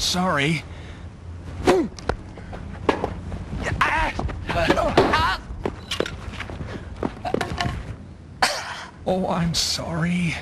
Sorry. Oh, I'm sorry.